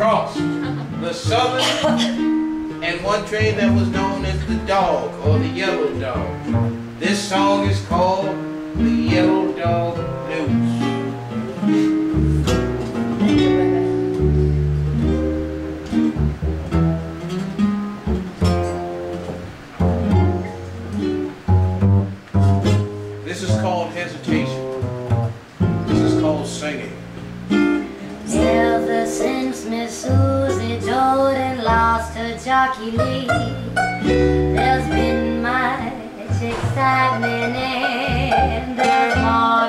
crossed the southern and one train that was known as the dog or the yellow dog. This song is called the Yellow Dog Blues. Miss Susie Jordan lost her jockey lead, there's been much excitement and there's more